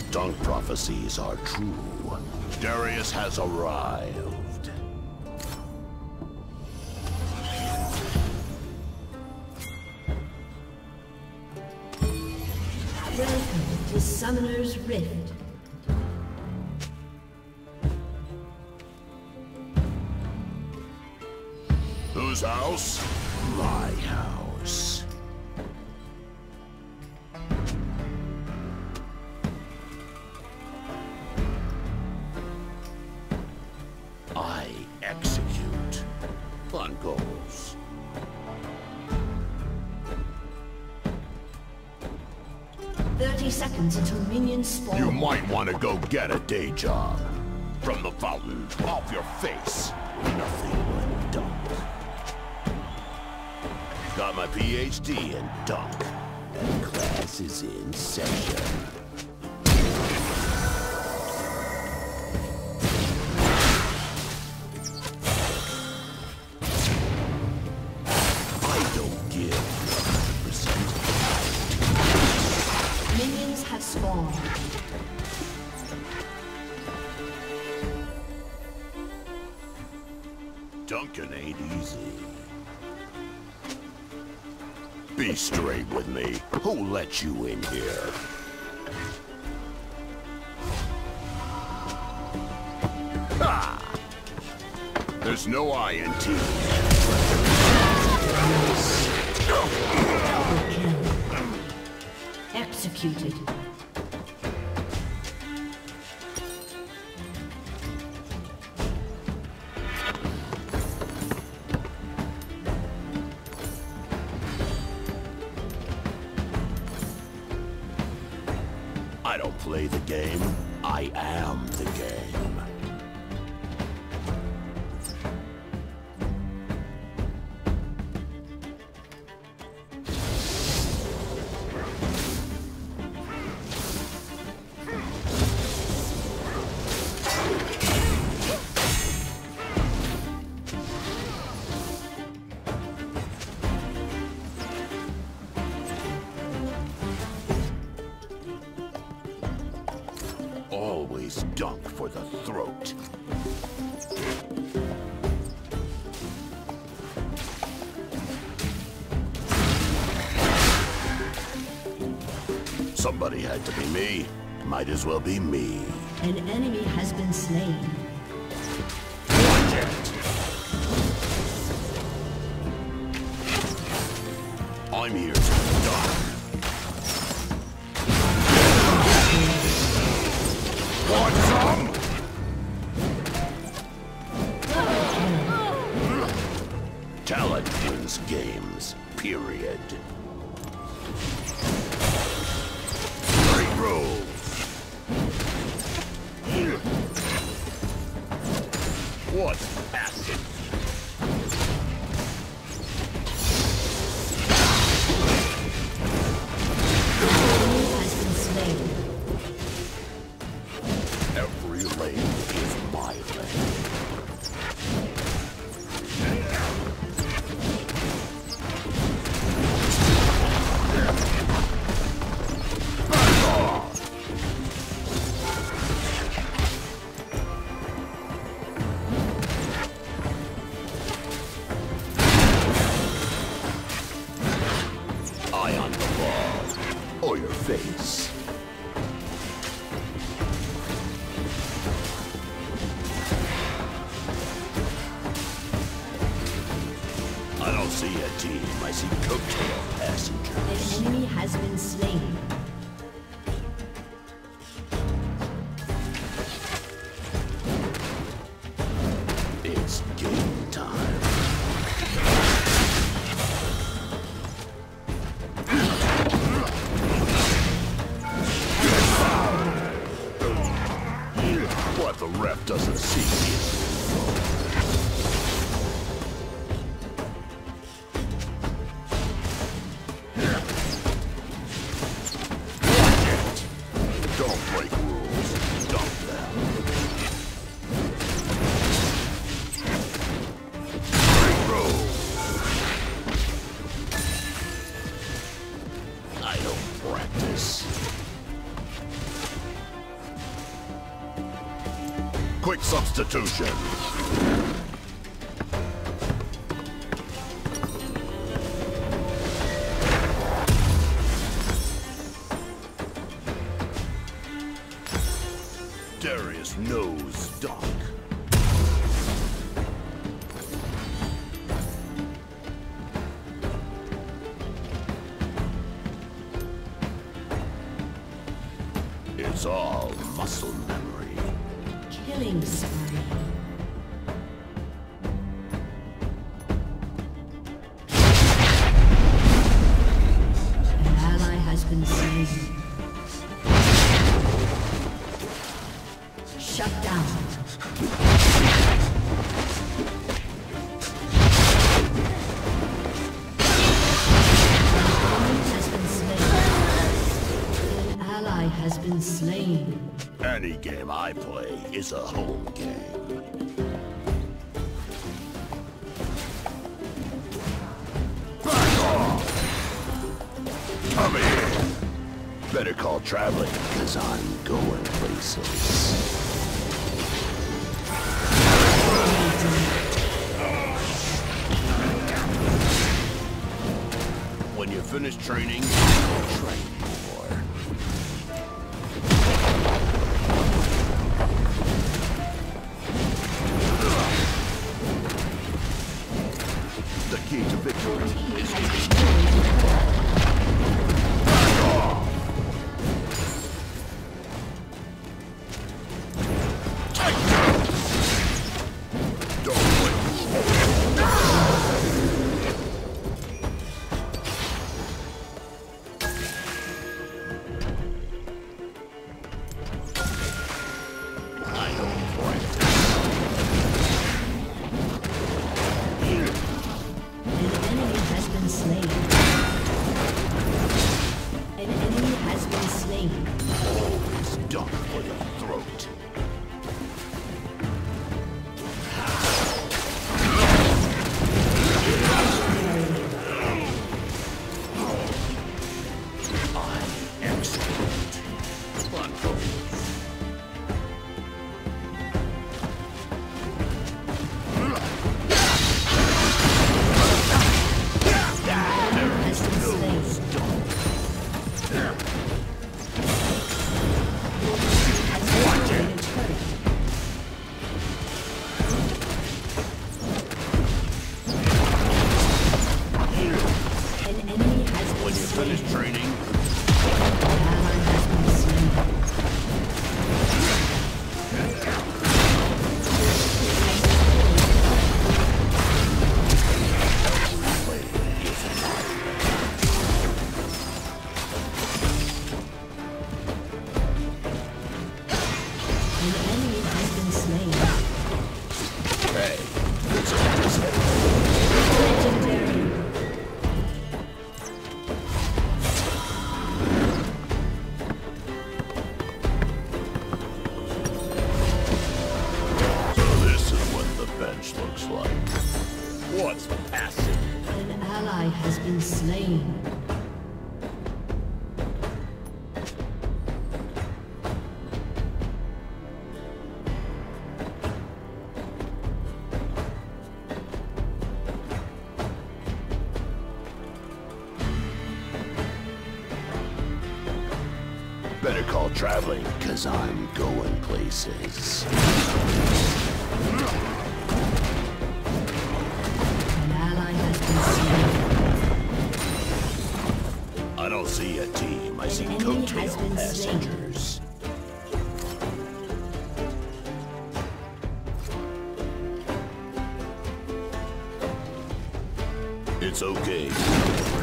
The Dunk prophecies are true. Darius has arrived. Welcome to Summoner's Rift. Whose house? My house. Until minions spawn. You might want to go get a day job. From the fountain, off your face. Nothing but dunk. Got my PhD in dunk. Class is in session. Straight with me. Who let you in here? There's no I in. Executed. Throat. Somebody had to be me. Might as well be me. An enemy has been slain. I'm here team, I see coattail. An enemy has been slain. Quick substitution. Darius knows Doc. It's all muscle memory. Killing spree. An ally has been slain. Shut down. Any game I play is a home game. Back off! Come here! Better call traveling, because I'm going places. When you finish training, train traveling, cause I'm going places. An ally has been slain. I don't see a team, I see An enemy has coattail passengers. It's okay.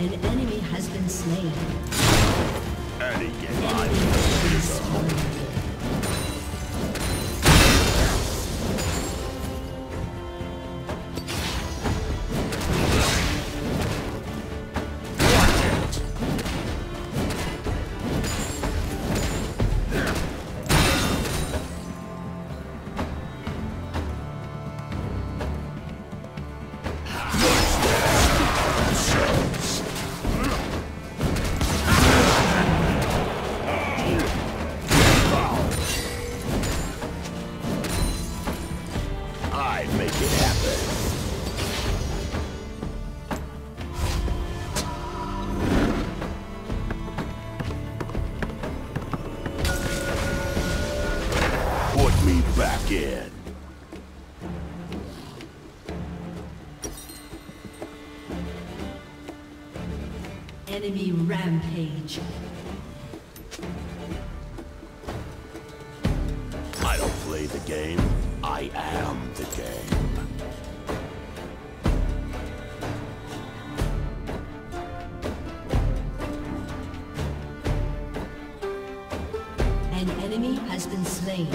An enemy has been slain. Any game Enemy has been slain. Enemy rampage. I don't play the game. I am the game. An enemy has been slain.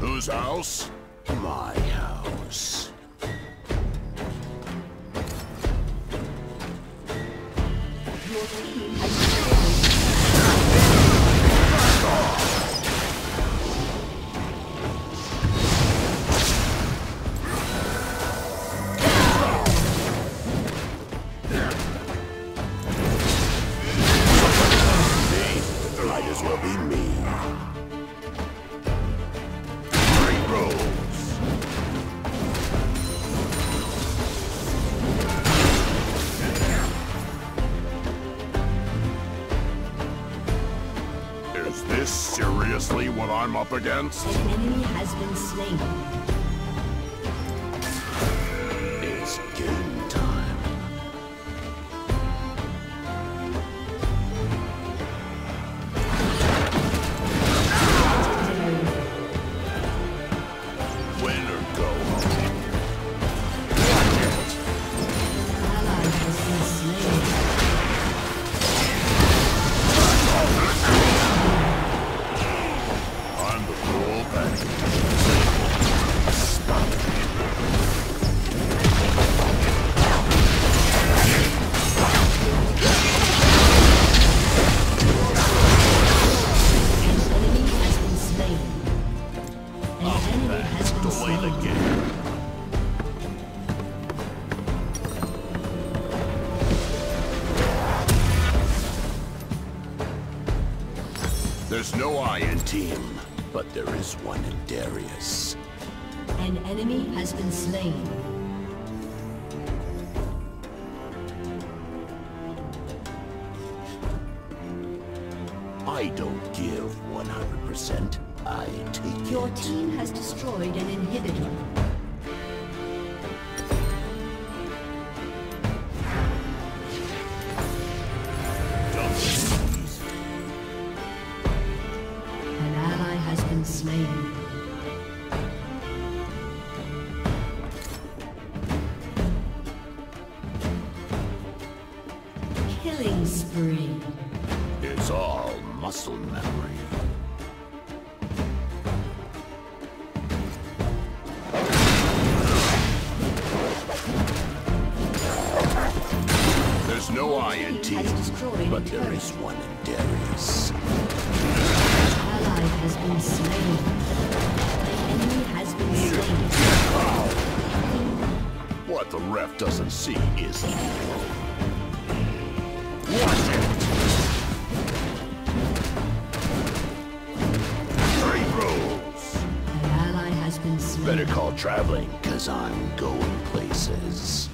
Whose house? Up against? An enemy has been slain. Team, but there is one in Darius. An enemy has been slain. I don't give 100%. I take Your it. team has destroyed an inhibitor. There's no I in team, Has but there is one in Darius. Ally has been slain. Enemy has been slain. What the ref doesn't see is evil. Watch it! Three rules! An ally has been slain. Better call traveling, cause I'm going places.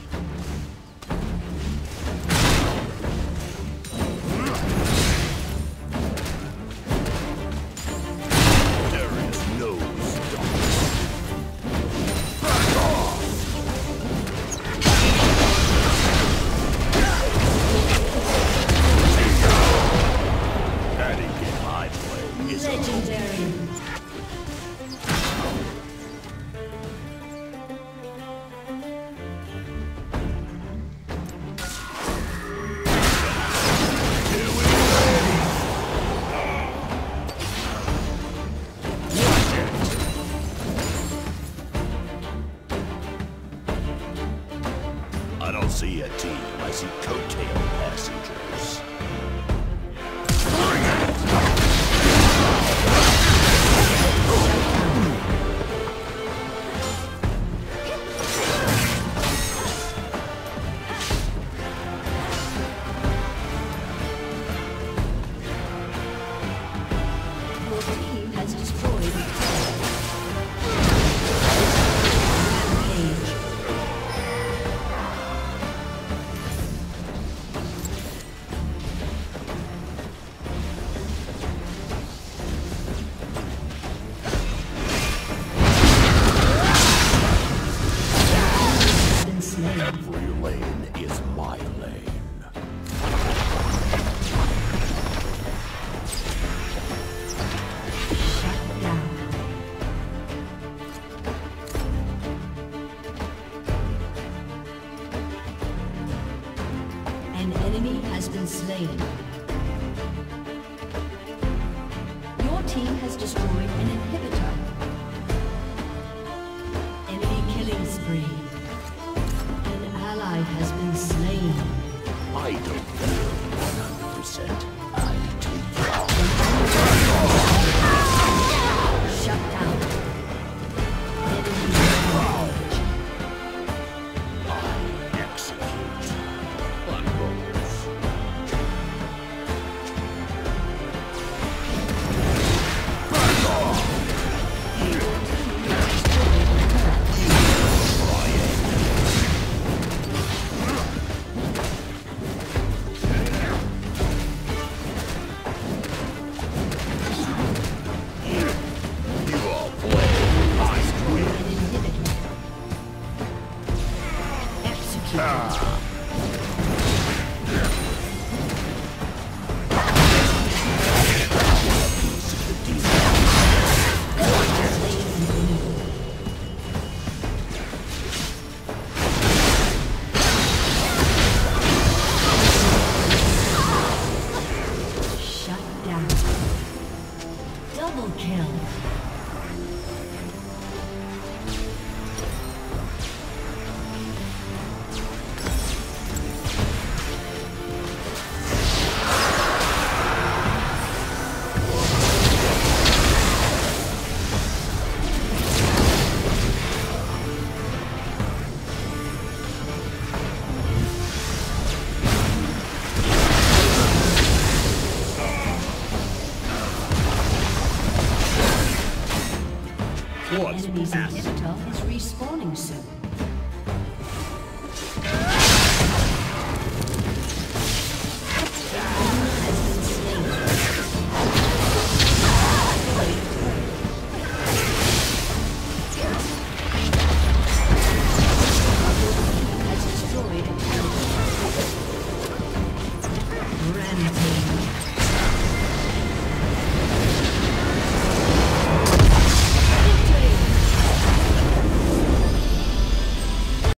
Don't see a team. I see coattail passengers. Team has destroyed an inhibitor. Enemy killing spree. An ally has been slain. I don't feel 100%. What's Enemy's inhibitor is respawning soon.